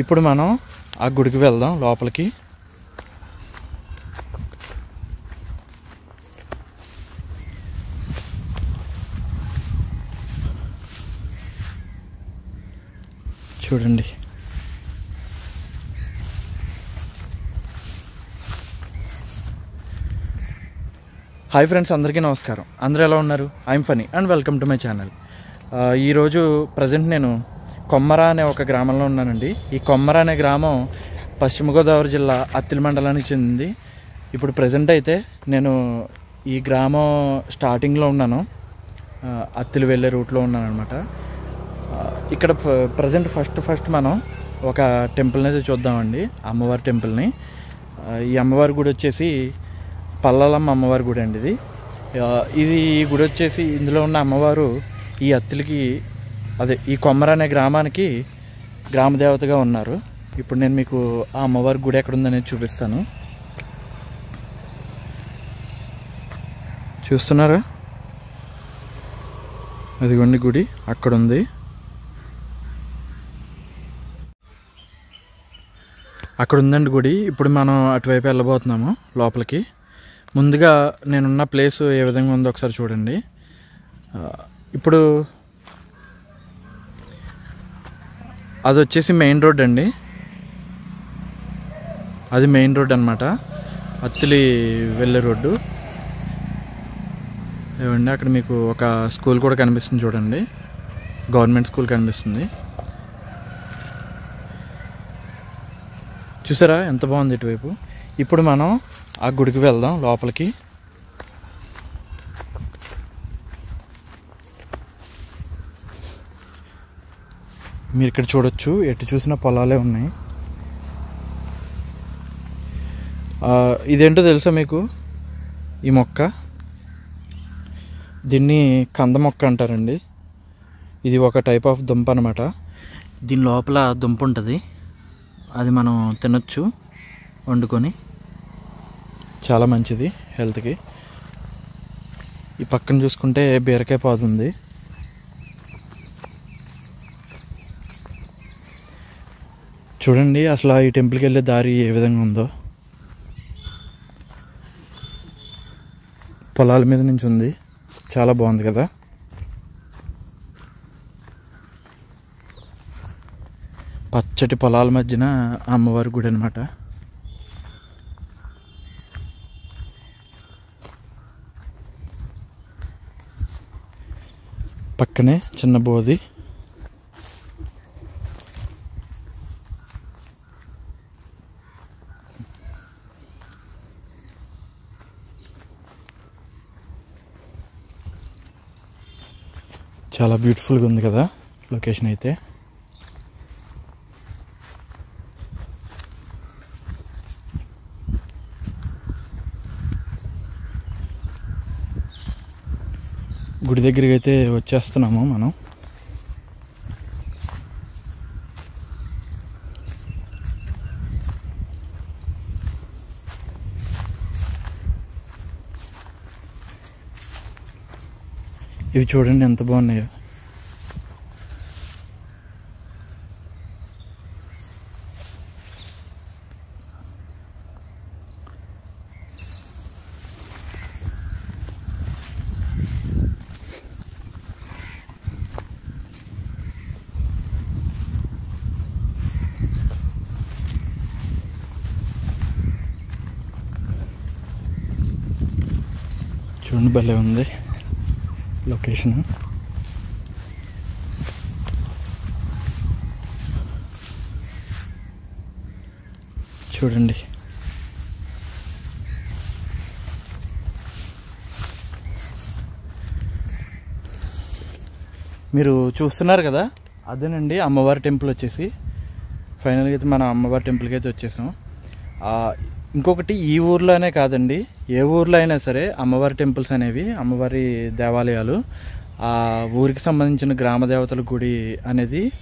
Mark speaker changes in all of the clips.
Speaker 1: ఇప్పుడు మనం ఆ గుడికి వెళ్దాం లోపలికి. చూడండి. హాయ్ ఫ్రెండ్స్ అందరికీ నమస్కారం. అందరూ ఎలా ఉన్నారు? I'm Phani and welcome to my channel. ఈరోజు ప్రజెంట్ నేను కొమ్మర అనే ఒక గ్రామంలో ఉన్నానండి. ఈ కొమ్మర అనే గ్రామం పశ్చిమ గోదావరి జిల్లా అత్తిలి మండలానికి చెందింది. ఇప్పుడు ప్రజెంట్ అయితే నేను ఈ గ్రామం స్టార్టింగ్లో ఉన్నాను. అత్తిలి వెళ్ళే రూట్లో ఉన్నాను అనమాట ఇక్కడ ప్రజెంట్ ఫస్ట్ ఫస్ట్ మనం ఒక టెంపుల్ని అయితే చూద్దామండి. అమ్మవారి టెంపుల్ని ఈ అమ్మవారి గుడి వచ్చేసి పల్లలమ్మ అమ్మవారి గుడి అండి ఇది. ఇది ఈ గుడి వచ్చేసి ఇందులో ఉన్న అమ్మవారు ఈ అత్తిలికి అదే ఈ కొమ్మర అనే గ్రామానికి గ్రామ దేవతగా ఉన్నారు. ఇప్పుడు నేను మీకు ఆ అమ్మవారి గుడి ఎక్కడ ఉందనేది చూపిస్తాను. చూస్తున్నారా? అదిగోండి గుడి అక్కడ ఉంది అక్కడ ఉందండి గుడి. ఇప్పుడు మనం అటువైపు వెళ్ళబోతున్నాము లోపలికి. ముందుగా నేనున్న ప్లేస్ ఏ విధంగా ఉందో ఒకసారి చూడండి. ఇప్పుడు అది వచ్చేసి మెయిన్ రోడ్ అండి. అది మెయిన్ రోడ్ అనమాట అత్తిలి వెళ్ళే రోడ్డు. ఏమండి అక్కడ మీకు ఒక స్కూల్ కూడా కనిపిస్తుంది చూడండి. గవర్నమెంట్ స్కూల్ కనిపిస్తుంది. చూసారా ఎంత బాగుంది ఇటువైపు? ఇప్పుడు మనం ఆ గుడికి వెళ్దాం లోపలికి. మీరు ఇక్కడ చూడొచ్చు. ఎటు చూసినా పొలాలే ఉన్నాయి. ఇదేంటో తెలుసా మీకు? ఈ మొక్క. దీన్ని కంద మొక్క అంటారండి. ఇది ఒక టైప్ ఆఫ్ దుంప అనమాట దీని లోపల దుంప ఉంటుంది. అది మనం తినొచ్చు. వండుకొని. చాలా మంచిది హెల్త్కి. ఈ పక్కన చూసుకుంటే బీరకాయ పాదు ఉంది చూడండి అసలు ఈ టెంపుల్కి వెళ్ళే దారి ఏ విధంగా ఉందో. పొలాల మీద నుంచి ఉంది. చాలా బాగుంది కదా. పచ్చటి పొలాల మధ్యన అమ్మవారి గుడి అనమాట పక్కనే చిన్న బోధి చాలా బ్యూటిఫుల్గా ఉంది కదా లొకేషన్ అయితే. గుడి దగ్గరికి అయితే వచ్చేస్తున్నాము మనం. ఇవి చూడండి ఎంత బాగున్నాయో చూడండి భలే ఉంది లొకేషన్. చూడండి. మీరు చూస్తున్నారు కదా? అదేనండి అమ్మవారి టెంపుల్ వచ్చేసి. ఫైనల్గా అయితే మన అమ్మవారి టెంపుల్కి అయితే వచ్చేసాం. ఇంకొకటి ఈ ఊర్లోనే కాదండి. ఏ ఊర్లో అయినా సరే అమ్మవారి టెంపుల్స్ అనేవి అమ్మవారి దేవాలయాలు ఆ ఊరికి సంబంధించిన గ్రామ దేవతల గుడి అనేది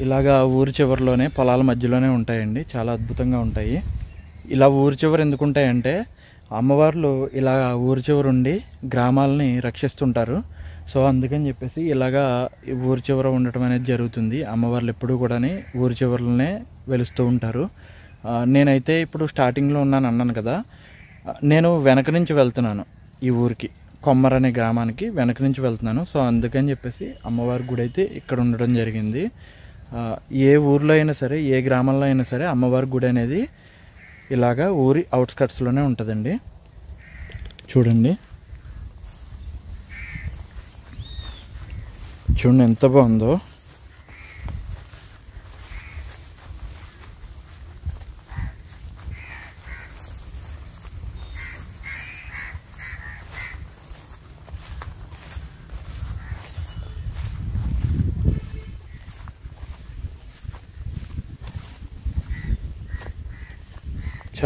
Speaker 1: ఇలాగా ఊరి చివరిలోనే పొలాల మధ్యలోనే ఉంటాయండి. చాలా అద్భుతంగా ఉంటాయి. ఇలా ఊరి చివరి ఎందుకు ఉంటాయంటే అమ్మవార్లు ఇలా ఊరి చివరి ఉండి గ్రామాలని రక్షిస్తుంటారు. సో అందుకని చెప్పేసి ఇలాగా ఈ ఊరి చివర ఉండటం అనేది జరుగుతుంది. అమ్మవార్లు ఎప్పుడూ కూడా ఊరి చివరలోనే వెలుస్తూ ఉంటారు. నేనైతే ఇప్పుడు స్టార్టింగ్లో ఉన్నాను అన్నాను కదా. నేను వెనక నుంచి వెళ్తున్నాను ఈ ఊరికి. కొమ్మర్ అనే గ్రామానికి వెనక నుంచి వెళ్తున్నాను. సో అందుకని చెప్పేసి అమ్మవారి గుడి అయితే ఇక్కడ ఉండడం జరిగింది. ఏ ఊర్లో అయినా సరే ఏ గ్రామంలో అయినా సరే అమ్మవారి గుడి అనేది ఇలాగా ఊరి అవుట్స్కట్స్లోనే ఉంటుందండి. చూడండి. చూడండి ఎంత బాగుందో.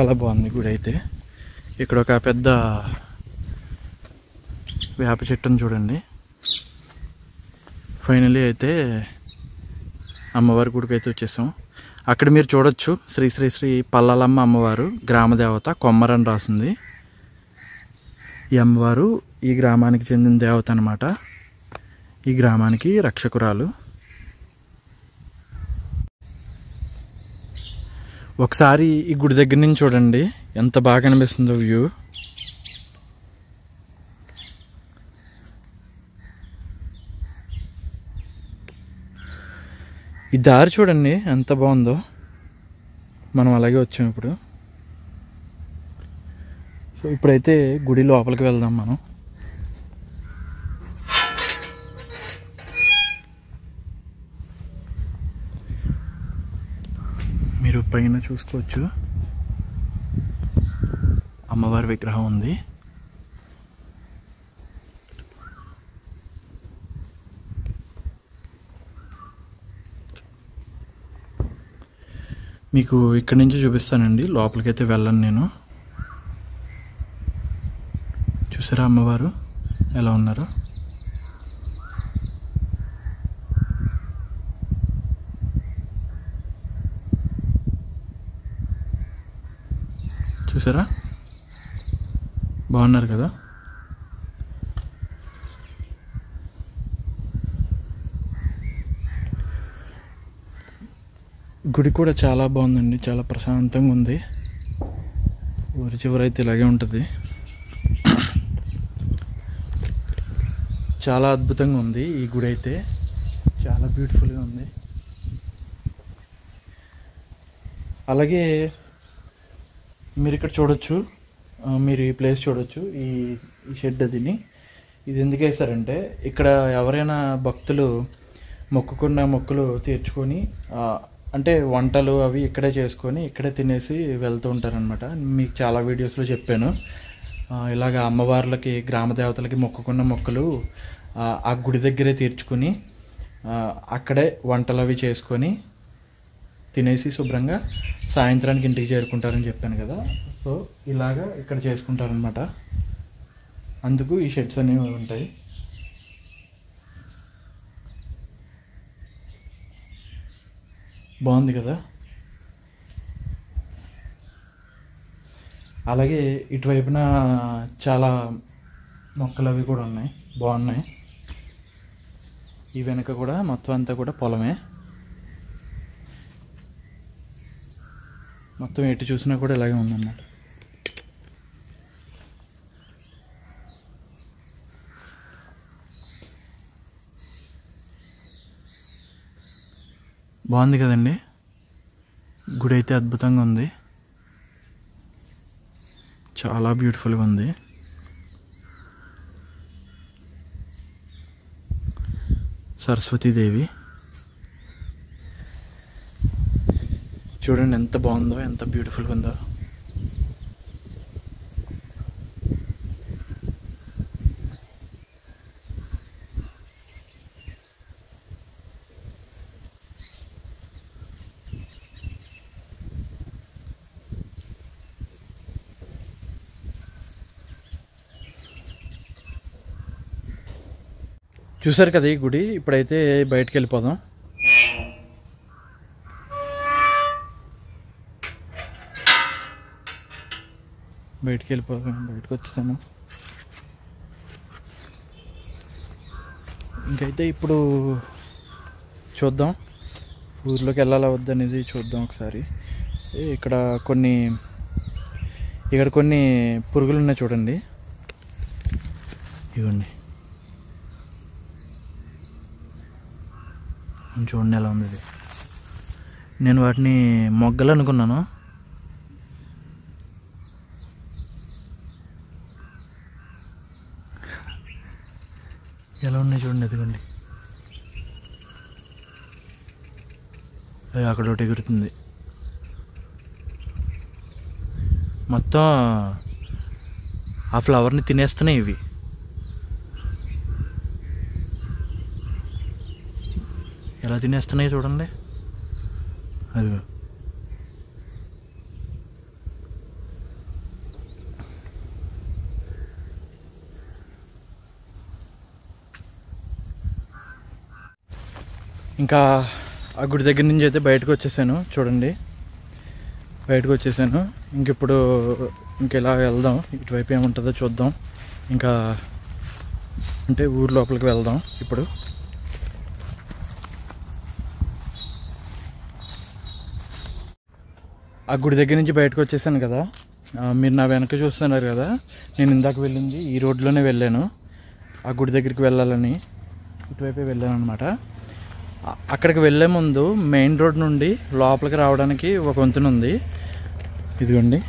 Speaker 1: చాలా బాగుంది గుడి అయితే. ఇక్కడ ఒక పెద్ద వేప చెట్టును చూడండి. ఫైనలీ అయితే అమ్మవారి గుడికి అయితే వచ్చేసాం. అక్కడ మీరు చూడొచ్చు శ్రీ శ్రీ శ్రీ పల్లాలమ్మ అమ్మవారు గ్రామదేవత కొమ్మరని రాసింది. ఈ అమ్మవారు ఈ గ్రామానికి చెందిన దేవత అనమాట ఈ గ్రామానికి రక్షకురాలు. ఒకసారి ఈ గుడి దగ్గర నుంచి చూడండి. ఎంత బాగా అనిపిస్తుందో వ్యూ. ఈ దారి చూడండి ఎంత బాగుందో. మనం అలాగే వచ్చాం ఇప్పుడు. సో ఇప్పుడైతే గుడి లోపలికి వెళ్దాం మనం. మీరు పైన చూసుకోవచ్చు. అమ్మవారి విగ్రహం ఉంది. మీకు ఇక్కడి నుంచి చూపిస్తానండి. లోపలికైతే వెళ్ళను నేను. చూసారా అమ్మవారు? ఎలా ఉన్నారు? చూసారా? బాగున్నారు కదా? గుడి కూడా చాలా బాగుందండి చాలా ప్రశాంతంగా ఉంది. ఊరి చివరైతే ఇలాగే ఉంటుంది. చాలా అద్భుతంగా ఉంది ఈ గుడి అయితే. చాలా బ్యూటిఫుల్గా ఉంది. అలాగే మీరు ఇక్కడ చూడొచ్చు మీరు ఈ ప్లేస్ చూడొచ్చు. ఈ షెడ్ అదిని. ఇది ఎందుకు వేశారంటే ఇక్కడ ఎవరైనా భక్తులు మొక్కుకున్న మొక్కులు తీర్చుకొని అంటే వంటలు అవి ఇక్కడే చేసుకొని ఇక్కడే తినేసి వెళ్తూ ఉంటారనమాట మీకు చాలా వీడియోస్లో చెప్పాను. ఇలాగ అమ్మవార్లకి గ్రామ దేవతలకి మొక్కుకున్న మొక్కలు ఆ, గుడి దగ్గరే తీర్చుకొని అక్కడే వంటలు అవి చేసుకొని తినేసి శుభ్రంగా సాయంత్రానికి ఇంటికి చేరుకుంటారని చెప్పాను కదా. సో ఇలాగా ఇక్కడ చేసుకుంటారనమాట అందుకు ఈ షెడ్స్ అనేవి ఉంటాయి. బాగుంది కదా? అలాగే ఇటువైపున చాలా మొక్కలు అవి కూడా ఉన్నాయి. బాగున్నాయి. ఈ వెనుక కూడా మొత్తం అంతా కూడా పొలమే. మొత్తం ఎటు చూసినా కూడా ఇలాగే ఉందన్నమాట. బాగుంది కదండి? గుడి అయితే అద్భుతంగా ఉంది. చాలా బ్యూటిఫుల్గా ఉంది. సరస్వతీదేవి. చూడండి ఎంత బాగుందో ఎంత బ్యూటిఫుల్గా ఉందో. చూసారు కదా ఈ గుడి? ఇప్పుడైతే బయటకు వెళ్ళిపోదాం. బయటికి వెళ్ళిపోతాను బయటకు వచ్చేసాను ఇంకైతే ఇప్పుడు చూద్దాం. ఊర్లోకి వెళ్ళాలా వద్దనేది చూద్దాం ఒకసారి. ఇక్కడ కొన్ని ఇక్కడ కొన్ని పురుగులు ఉన్నాయి చూడండి. ఇవ్వండి. చూడండి ఎలా ఉంది నేను వాటిని మొగ్గలు అనుకున్నాను ఎలా ఉన్నాయి చూడండి ఎదుగుండి అక్కడ ఒకటి ఎగురుతుంది. మొత్తం ఆ ఫ్లవర్ని తినేస్తున్నాయి ఇవి. ఎలా తినేస్తున్నాయి చూడండి. అది ఇంకా ఆ గుడి దగ్గర నుంచి అయితే బయటకు వచ్చేసాను. చూడండి. బయటకు వచ్చేసాను. ఇంక ఇప్పుడు వెళ్దాం? ఇటువైపు ఏముంటుందో చూద్దాం. ఇంకా అంటే ఊరు లోపలికి వెళ్దాం ఇప్పుడు. ఆ గుడి దగ్గర నుంచి బయటకు వచ్చేసాను కదా. మీరు నా వెనక చూస్తున్నారు కదా. నేను ఇందాక వెళ్ళింది ఈ రోడ్లోనే వెళ్ళాను. ఆ గుడి దగ్గరికి వెళ్ళాలని ఇటువైపే వెళ్ళాను అనమాట అక్కడికి వెళ్ళే ముందు మెయిన్ రోడ్ నుండి లోపలికి రావడానికి ఒక వంతెన ఉంది. ఇదిగోండి.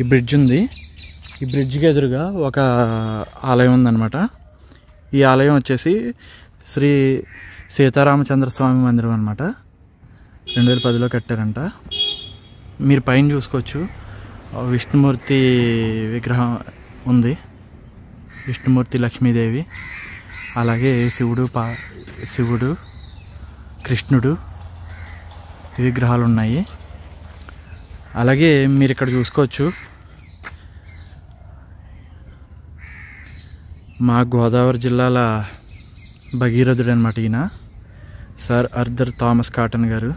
Speaker 1: ఈ బ్రిడ్జ్ ఉంది. ఈ బ్రిడ్జ్కి ఎదురుగా ఒక ఆలయం ఉందన్నమాట. ఈ ఆలయం వచ్చేసి శ్రీ సీతారామచంద్ర స్వామి మందిరం అనమాట రెండు వేల పదిలో కట్టారంట. మీరు పైన చూసుకోవచ్చు. విష్ణుమూర్తి విగ్రహం ఉంది. విష్ణుమూర్తి లక్ష్మీదేవి. అలాగే శివుడు పా శివుడు కృష్ణుడు విగ్రహాలు ఉన్నాయి. అలాగే మీరు ఇక్కడ చూసుకోవచ్చు. మా గోదావరి జిల్లాల భగీరథుడు అనమాట ఈయన సార్ అర్దర్ థామస్ కాటన్ గారు.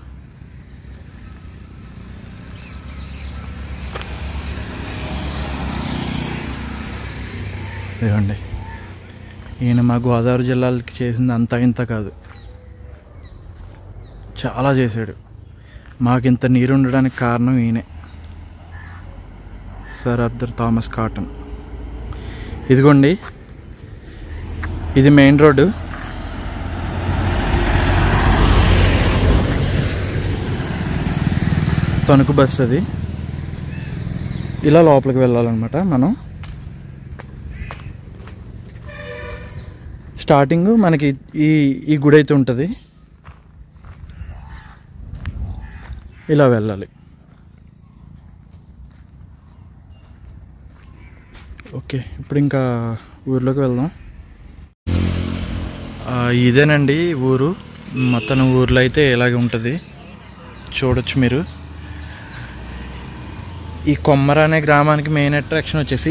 Speaker 1: ఇదిగోండి. ఈయన మా గోదావరి జిల్లాలకి చేసింది అంతా ఇంత కాదు. చాలా చేశాడు. మాకు ఇంత నీరు ఉండడానికి కారణం ఈయనే. Sir Arthur Thomas Cotton. ఇదిగోండి. ఇది మెయిన్ రోడ్డు. తణుకు బస్ అది. ఇలా లోపలికి వెళ్ళాలన్నమాట మనం. స్టార్టింగ్ మనకి ఈ ఈ గుడి అయితే ఉంటుంది. ఇలా వెళ్ళాలి. ఓకే ఇప్పుడు ఇంకా ఊర్లోకి వెళ్దాం. ఇదేనండి ఊరు. మొత్తం ఊర్లో అయితే ఇలాగే ఉంటుంది. చూడొచ్చు మీరు. ఈ కొమ్మర అనే గ్రామానికి మెయిన్ అట్రాక్షన్ వచ్చేసి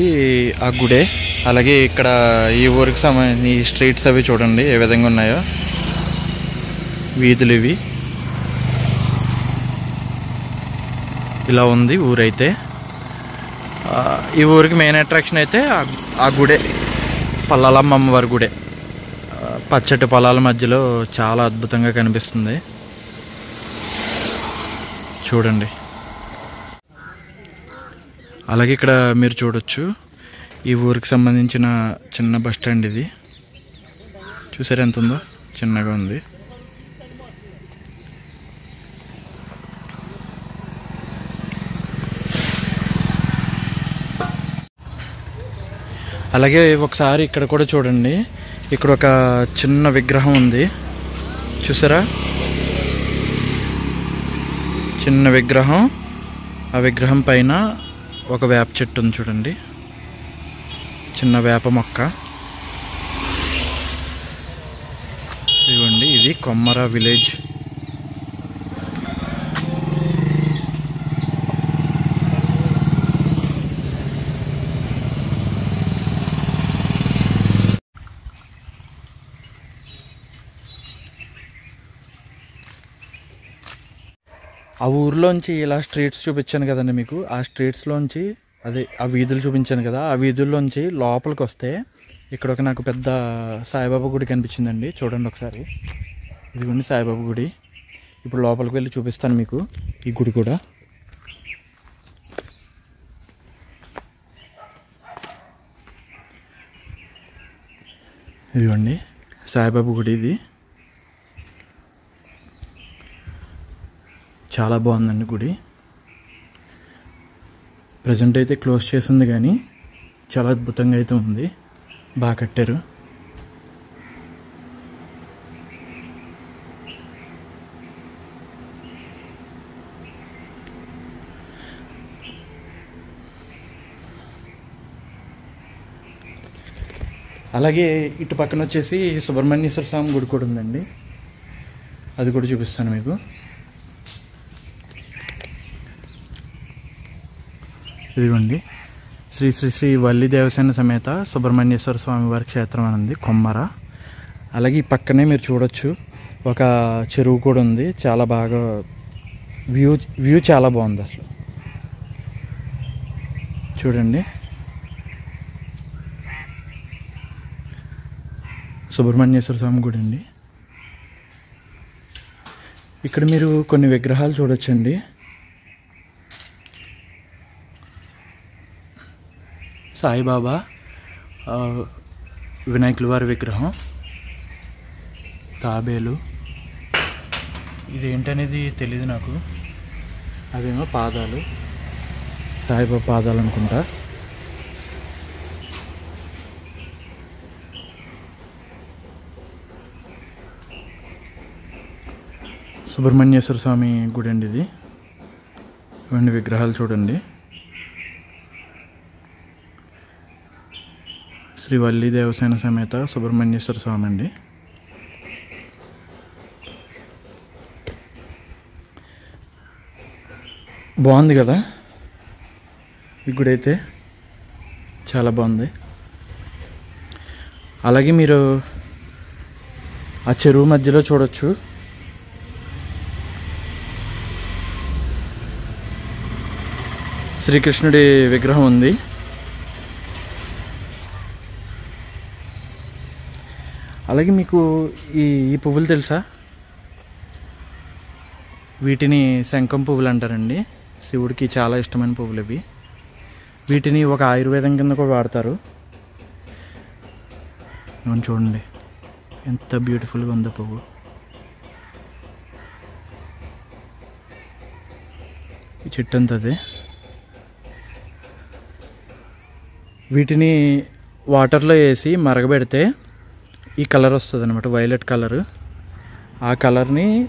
Speaker 1: ఆ గుడే. అలాగే ఇక్కడ ఈ ఊరికి సంబంధించిన ఈ స్ట్రీట్స్ అవి చూడండి ఏ విధంగా ఉన్నాయో. వీధులు ఇవి. ఇలా ఉంది ఊరైతే. ఈ ఊరికి మెయిన్ అట్రాక్షన్ అయితే ఆ- గుడే. పల్లాలమ్మ అమ్మవారి గుడే. పచ్చటి పొలాల మధ్యలో చాలా అద్భుతంగా కనిపిస్తుంది. చూడండి. అలాగే ఇక్కడ మీరు చూడొచ్చు. ఈ ఊరికి సంబంధించిన చిన్న బస్ స్టాండ్ ఇది. చూసారు ఎంత ఉందో? చిన్నగా ఉంది. అలాగే ఒకసారి ఇక్కడ కూడా చూడండి. ఇక్కడ ఒక చిన్న విగ్రహం ఉంది. చూసారా? చిన్న విగ్రహం. ఆ విగ్రహం పైన ఒక వేప చెట్టు ఉంది చూడండి. చిన్న వేప మొక్క. ఇదిగోండి ఇది కొమ్మర విలేజ్. ఊర్లోంచి ఇలా స్ట్రీట్స్ చూపించాను కదండి మీకు. ఆ స్ట్రీట్స్లోంచి అదే ఆ వీధులు చూపించాను కదా ఆ వీధుల్లోంచి లోపలికి వస్తే ఇక్కడ ఒక నాకు పెద్ద సాయిబాబా గుడి కనిపించిందండి. చూడండి ఒకసారి. ఇదిగోండి సాయిబాబా గుడి. ఇప్పుడు లోపలికి వెళ్ళి చూపిస్తాను మీకు ఈ గుడి కూడా. ఇదిగోండి సాయిబాబా గుడి ఇది. చాలా బాగుందండి గుడి. ప్రజెంట్ అయితే క్లోజ్ చేసింది కానీ చాలా అద్భుతంగా అయితే ఉంది. బాగా కట్టారు. అలాగే ఇటు పక్కన వచ్చేసి సుబ్రహ్మణ్యేశ్వర స్వామి గుడి కూడా ఉందండి. అది కూడా చూపిస్తాను మీకు. ఇదిగోండి. శ్రీ శ్రీ శ్రీ వల్లి దేవసేన సమేత సుబ్రహ్మణ్యేశ్వర స్వామి వారి క్షేత్రం అని ఉంది కొమ్మర. అలాగే ఈ పక్కనే మీరు చూడొచ్చు ఒక చెరువు కూడా ఉంది. చాలా బాగా వ్యూ వ్యూ చాలా బాగుంది అసలు. చూడండి. సుబ్రహ్మణ్యేశ్వర స్వామి గుడి అండి. ఇక్కడ మీరు కొన్ని విగ్రహాలు చూడొచ్చండి. సాయిబాబా వినాయకుల వారి విగ్రహం తాబేలు. ఇదేంటనేది తెలియదు నాకు. అవేమో పాదాలు. సాయిబాబా పాదాలు అనుకుంటా. సుబ్రహ్మణ్యేశ్వర స్వామి గుడి అండి ఇది ఇవన్నీ విగ్రహాలు చూడండి. శ్రీ వల్లి దేవసేన సమేత సుబ్రహ్మణ్యేశ్వర స్వామి అండి. బాగుంది కదా? ఈ గుడి అయితే చాలా బాగుంది. అలాగే మీరు ఆ చెరువు మధ్యలో చూడొచ్చు. శ్రీకృష్ణుడి విగ్రహం ఉంది. అలాగే మీకు ఈ ఈ పువ్వులు తెలుసా? వీటిని శంఖం పువ్వులు అంటారండి. శివుడికి చాలా ఇష్టమైన పువ్వులు ఇవి. వీటిని ఒక ఆయుర్వేదం కింద కూడా వాడతారు. చూడండి. ఎంత బ్యూటిఫుల్గా ఉందో పువ్వు. ఈ చెట్టు అంత అదే? వీటిని వాటర్లో వేసి మరగబెడితే ఈ కలర్ వస్తుంది అనమాట వైలెట్ కలర్. ఆ కలర్ని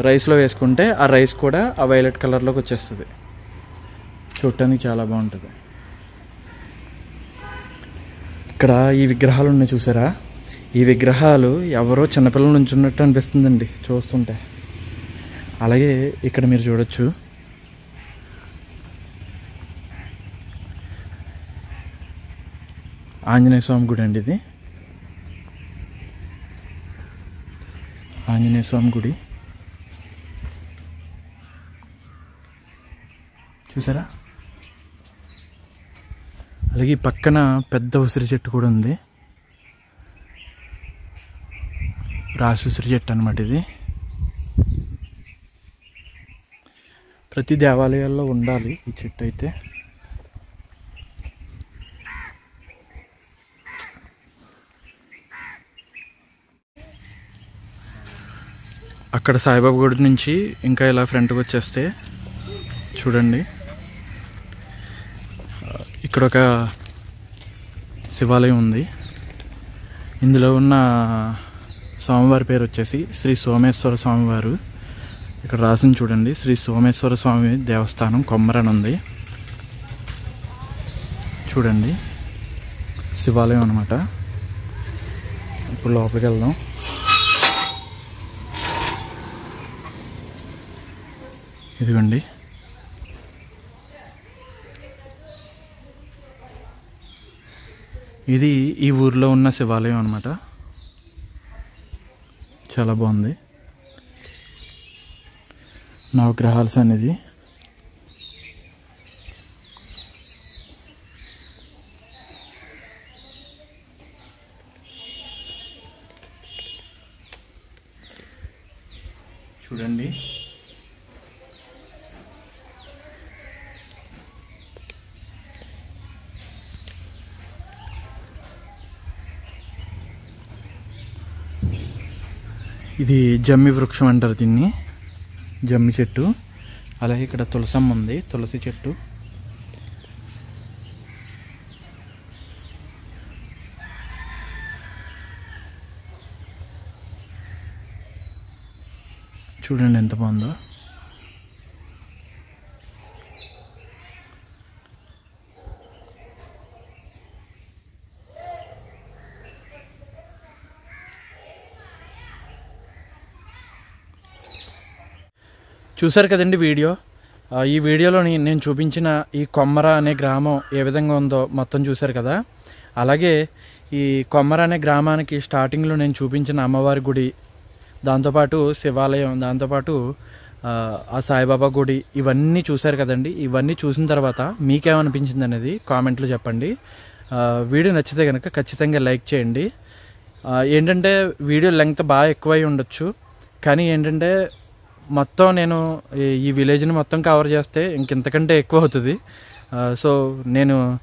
Speaker 1: రైస్లో వేసుకుంటే ఆ రైస్ కూడా ఆ వైలెట్ కలర్లోకి వచ్చేస్తుంది. చూడటానికి చాలా బాగుంటుంది. ఇక్కడ ఈ విగ్రహాలు ఉన్నాయి చూసారా? ఈ విగ్రహాలు ఎవరో చిన్నపిల్లల నుంచి ఉన్నట్టు అనిపిస్తుందండి చూస్తుంటే. అలాగే ఇక్కడ మీరు చూడొచ్చు. ఆంజనేయ స్వామి గుడి అండి ఇది. ఆంజనేయ స్వామి గుడి. చూసారా? అలాగే ఈ పక్కన పెద్ద ఉసిరి చెట్టు కూడా ఉంది. రాసి ఉసిరి చెట్టు అనమాట ఇది. ప్రతి దేవాలయాల్లో ఉండాలి ఈ చెట్టు అయితే. అక్కడ సాయిబాబా గుడి నుంచి ఇంకా ఇలా ఫ్రంట్కి వచ్చేస్తే చూడండి. ఇక్కడ ఒక శివాలయం ఉంది. ఇందులో ఉన్న స్వామివారి పేరు వచ్చేసి శ్రీ సోమేశ్వర స్వామివారు. ఇక్కడ రాసింది చూడండి శ్రీ సోమేశ్వర స్వామి దేవస్థానం కొమ్మరని ఉంది. చూడండి. శివాలయం అనమాట ఇప్పుడు లోపలికి వెళ్దాం. ఇదిగోండి. ఇది ఈ ఊర్లో ఉన్న శివాలయం అనమాట చాలా బాగుంది. నవగ్రహాల సన్నిధి. చూడండి. ఇది జమ్మి వృక్షం అంటారు దీన్ని. జమ్మి చెట్టు. అలాగే ఇక్కడ తులసమ్మ ఉంది తులసి చెట్టు. చూడండి ఎంత బాగుందో. చూసారు కదండి వీడియో? ఈ వీడియోలోని నేను చూపించిన ఈ కొమ్మర అనే గ్రామం ఏ విధంగా ఉందో మొత్తం చూశారు కదా? అలాగే ఈ కొమ్మర అనే గ్రామానికి స్టార్టింగ్లో నేను చూపించిన అమ్మవారి గుడి దాంతోపాటు శివాలయం దాంతోపాటు ఆ, సాయిబాబా గుడి ఇవన్నీ చూశారు కదండి. ఇవన్నీ చూసిన తర్వాత మీకేమనిపించింది అనేది కామెంట్లో చెప్పండి. వీడియో నచ్చితే కనుక ఖచ్చితంగా లైక్ చేయండి. ఏంటంటే వీడియో లెంగ్త్ బాగా ఎక్కువై ఉండొచ్చు. కానీ ఏంటంటే మొత్తం నేను ఈ- ఈ విలేజ్ని మొత్తం కవర్ చేస్తే ఇంకింతకంటే ఎక్కువ అవుతుంది. సో నేను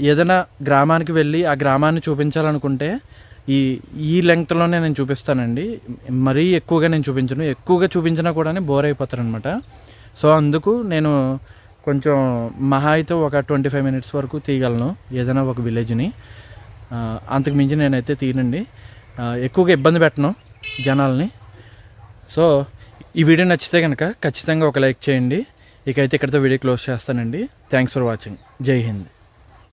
Speaker 1: ఏదైనా గ్రామానికి వెళ్ళి ఆ గ్రామాన్ని చూపించాలనుకుంటే ఈ ఈ లెంగ్త్లోనే నేను చూపిస్తానండి. మరీ ఎక్కువగా నేను చూపించను. ఎక్కువగా చూపించినా కూడా బోర్ అయిపోతారనమాట సో అందుకు నేను కొంచెం మహా అయితే ఒక ట్వంటీ ఫైవ్ మినిట్స్ వరకు తీయగలను ఏదైనా ఒక విలేజ్ని. అంతకు మించి నేనైతే తీయనండి. ఎక్కువగా ఇబ్బంది పెట్టను జనాల్ని. సో ఈ వీడియో నచ్చితే కనుక ఖచ్చితంగా ఒక లైక్ చేయండి. ఇకైతే ఇక్కడితో వీడియో క్లోజ్ చేస్తానండి. థ్యాంక్స్ ఫర్ వాచింగ్ జై హింద్.